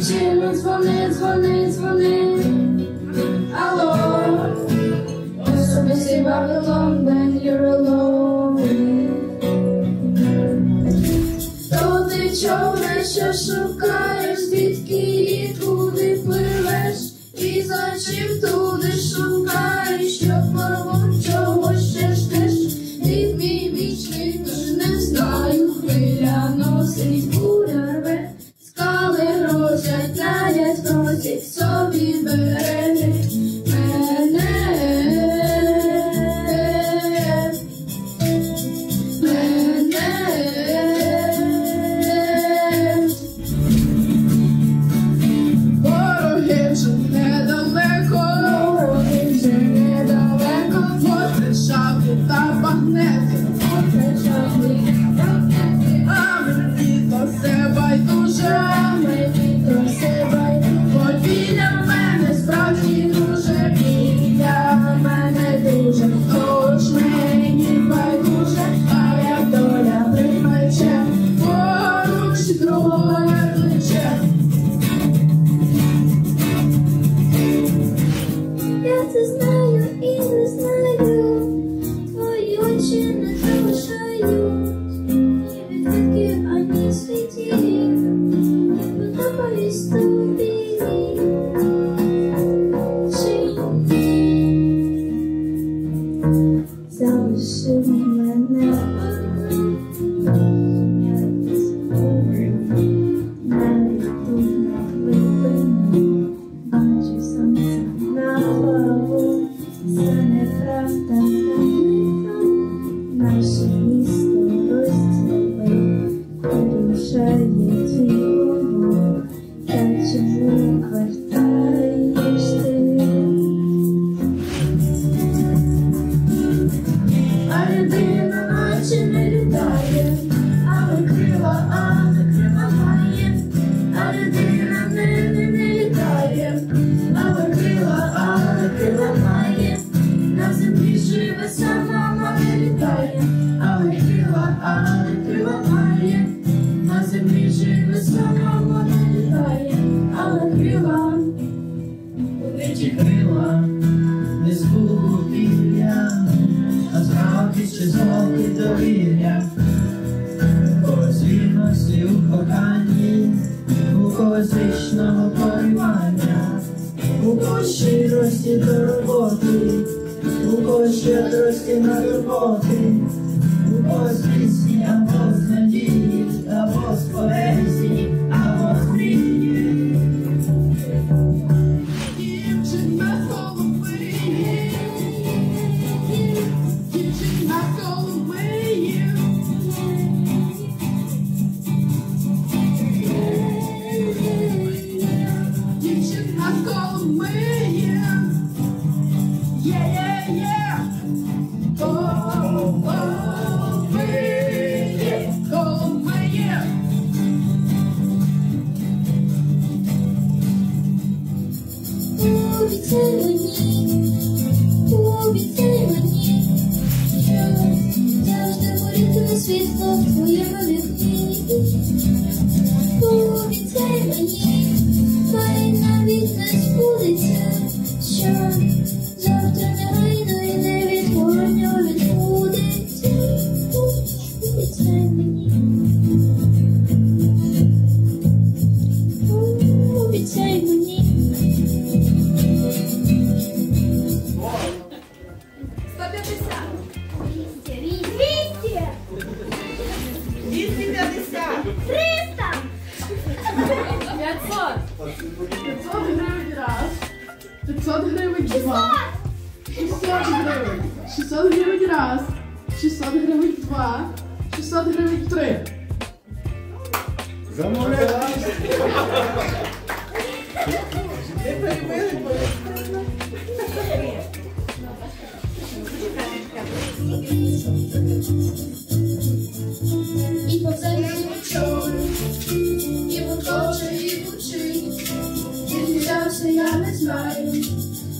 Дзвони, дзвони, дзвони, дзвони. Angel. Землі живе сама, вона не літає, але крила. Ті крила не збуло пір'я, а справді ще зовні довір'я. Когось вірності у коханні, у когось вічного порівання, у когось щирості до роботи, у когось щедрості на турботи, у когось пісні або світло в твоєму вікні. Обіцяй мені, хай навіть не збудеться, що завтра негайно і невідворотно відбудеться. Обіцяй мені. Обіцяй мені. 500 гривень раз. 500 гривень два. 600 гривень. 600 гривень раз. 600 гривень два. 600 гривень три. І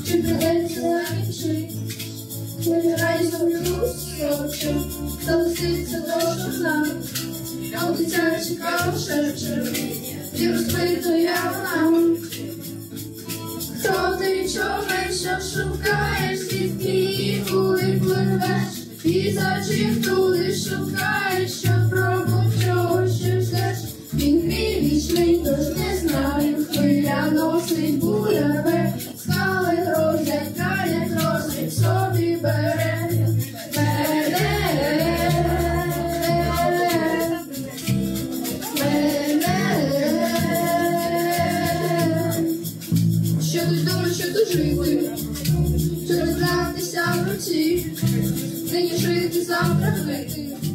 чи придеться чи Вибирай землю сочу, залишиться до журна. Обіцяю, чекав шепче, і розбито я вона. човен, що шукаєш, коли пливеш, і зачем туди шукаєш, Stop that's.